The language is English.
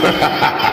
Ha ha ha!